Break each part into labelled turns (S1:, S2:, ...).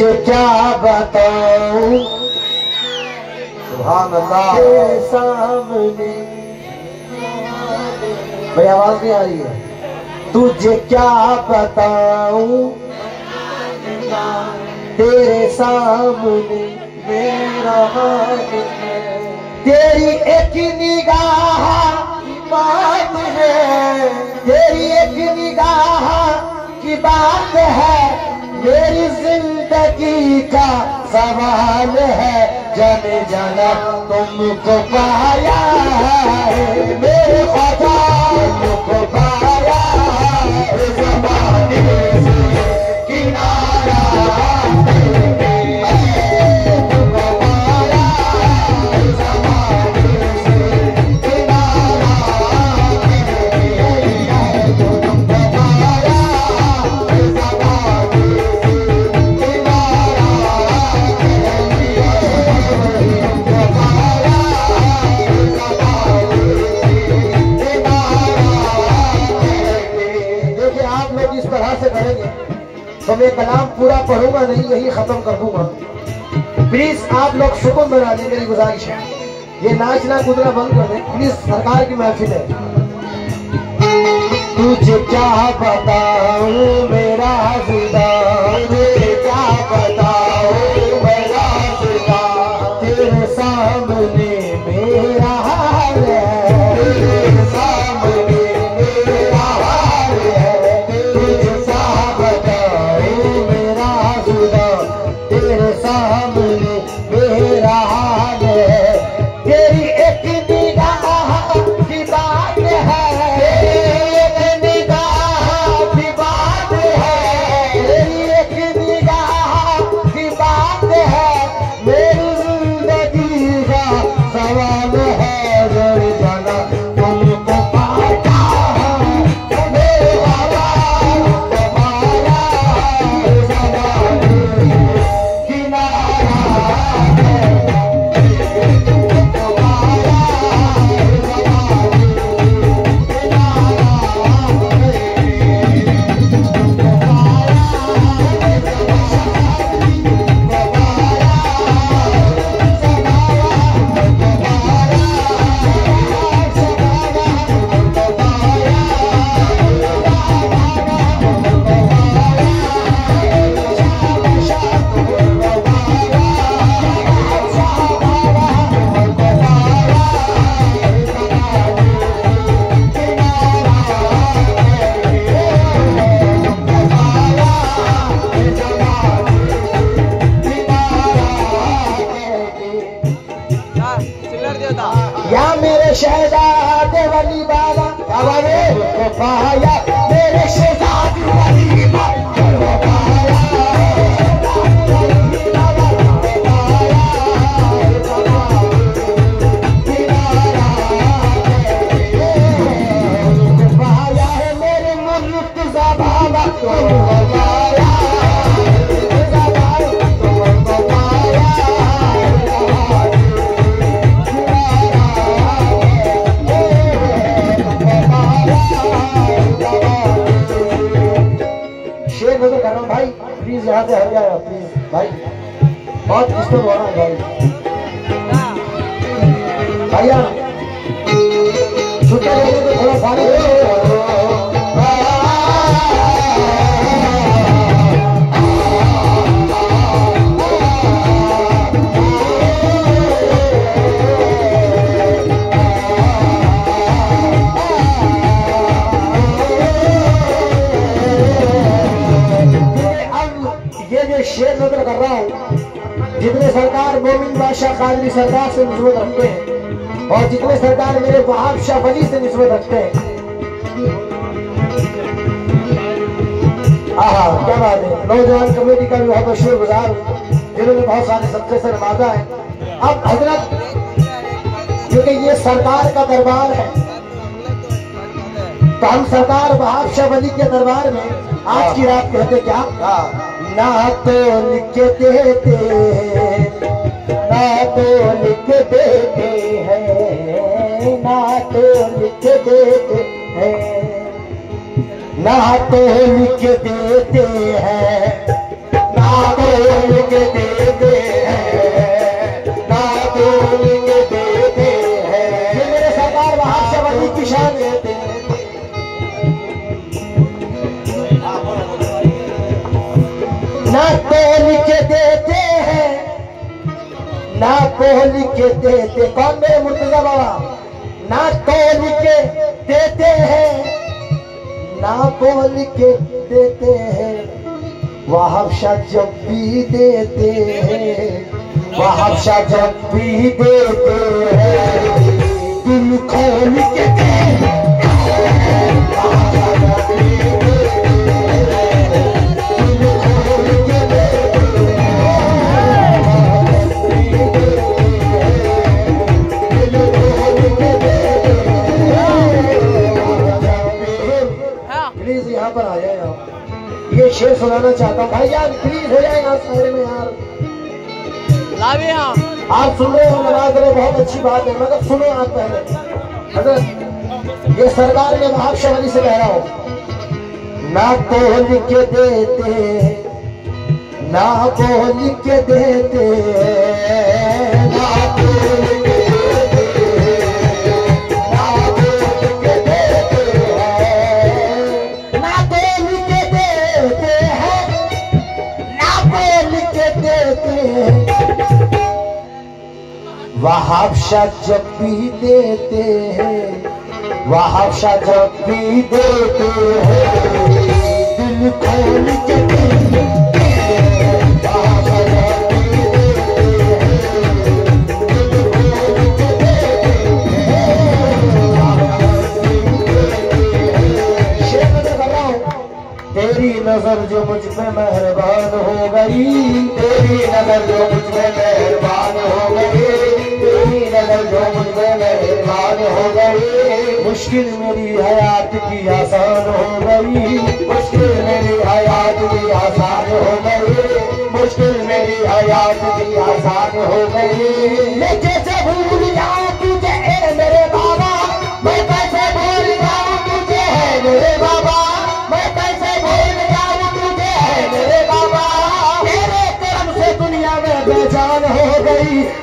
S1: तुझे क्या बताऊँ?
S2: सुभान अल्लाह
S1: तेरे सामने भाई आवाज़ नहीं आ रही है। तुझे क्या बताऊँ? तेरे सामने मेरा तेरी एक निगाह की बात है। तेरी एक निगाह की बात है। मेरी ज़िंदगी का सवाल है जाने जाना तुमको पाया है मेरे पापा तुमको पाया है। मैं कलाम पूरा पढ़ूँगा, नहीं यही खत्म कर दूँगा। प्लीज़ आप लोग सुकून बना दें मेरी गुजारिश है। ये नाचना कूदना बंद कर दे। प्लीज़ सरकार की महफिल है। तुझे क्या बताऊँ मेरा जुदा तुझे क्या बताऊँ शहजादे वली बाबा बाबा को पाया यहाँ से हट जाए प्लीज़ भाई। बहुत डिस्टर्ब हो रहा है। भाई भैया छुट्टा कर रहा हूँ। जितने सरकार मोमिन बादशाह कादरी सरकार से निस्बत रखते हैं और जितने सरकार मेरे वहाब शाह वली से निस्बत रखते हैं। आहा, क्या बात है। नौजवान कमेटी का भी बहुत शुक्रगुजार हूँ, जिन्होंने बहुत सारे सबसे से नवाजा है। अब हज़रत, क्योंकि ये सरकार का दरबार है तो हम सरकार वहाब शाह वली के दरबार में आज की रात कहते क्या? ना तो लिख देते ना तो लिख देते हैं ना तो लिख देते हैं। ना तो लिख देते हैं ना तो तोल के देते हैं। ना बोल के देते कौन मेरे मुर्तजा बाबा? ना तोल के देते हैं। ना बोल के देते हैं। वहाबशा जब भी देते हैं। वहाबशा जब भी देते हैं। दिल खोल के दे यहाँ पर आ जाए आप ये शेर सुनाना चाहता हूँ। भाई यार प्लीज़ हो जाए यहाँ शहर में यार।
S3: लावे हाँ
S1: आप सुन रहे हो नवाज़ रहे बहुत अच्छी बात है मगर सुनो आप पहले। अगर ये सरकार में शहरी से कह रहा हूँ ना बोल के देते ना बोल के देते ना बोल वहाबशा जब भी देते हैं वहाबशा जब भी देते हैं। दिल तेरी नज़र जो मुझ पे मेहरबान हो गई, तेरी नज़र जो मुझ पे मेहरबान हो गई। तेरी नज़र जो मुझ मेहरबान हो गई मुश्किल मेरी हयात की आसान हो गई। मुश्किल मेरी हयात की आसान हो गई। मुश्किल मेरी हयात की आसान हो गई। मैं कैसे भूल जाऊँ तुझे मेरे बाबा। मैं कैसे भूल जाऊँ तुझे, है मेरे बाबा।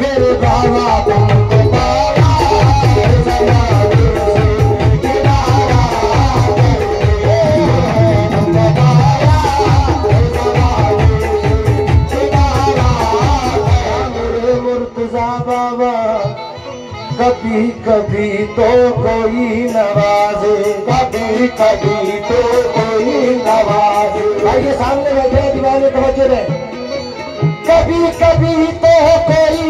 S1: मेरे बाबा कभी कभी तो कोई नवाजे कभी कभी नवाजे। आइए सामने बैठे दीवाने तवज्जो दें। कभी कभी तो कोई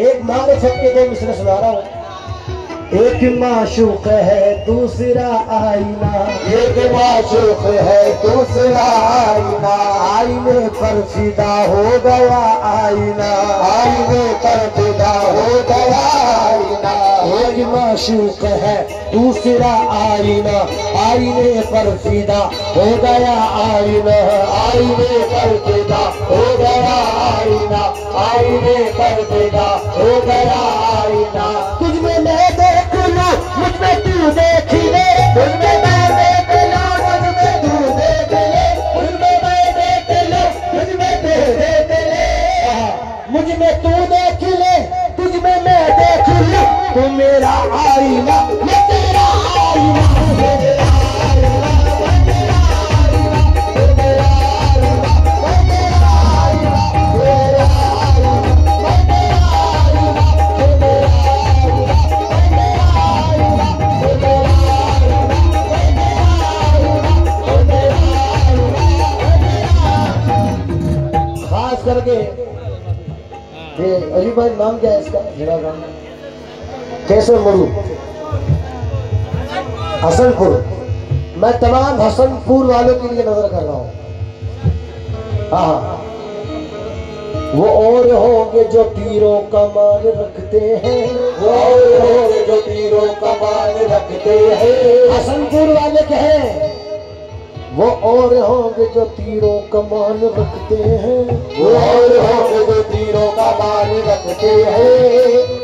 S1: एक माँ ने के दो मिसरे सुना रहा हूँ। एक माशूक है दूसरा आईना। एक माशूक है दूसरा आईना। आईने पर फिदा हो गया आईना। आईने पर फिदा हो गया माशूक है दूसरा आईना। आईने पर सीधा हो गया आईना। आईने पर सीधा हो गया आईना। आईने पर सीधा हो गया आईना। तुझमें मैं देख लू मुझमें तू देखी ले तुझ तेरा आईना, मैं तेरा आईना खास करके, ये भाई नाम क्या है इसका? मेरा नाम कैसे मरू हसनपुर। मैं तमाम हसनपुर वालों के लिए नज़र कर रहा हूँ। हाँ हाँ। वो और होंगे जो तीरों का मान रखते हैं।
S2: वो और होंगे जो तीरों का मान रखते हैं।
S1: हसनपुर वाले कहे वो और होंगे जो तीरों का मान रखते हैं।
S2: वो और होंगे जो तीरों का मान रखते हैं।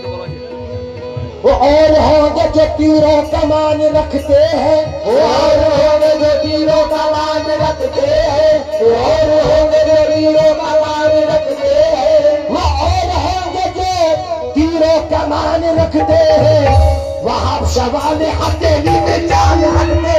S1: वो और होंगे जो तीरों का मान रखते हैं।
S2: वो और होंगे जो तीरों का मान रखते हैं। वो और होंगे जो तीरों का मान रखते हैं।
S1: वो और होंगे जो तीरों का मान रखते हैं। वहाँ सवाल हथेली में जान
S2: वाले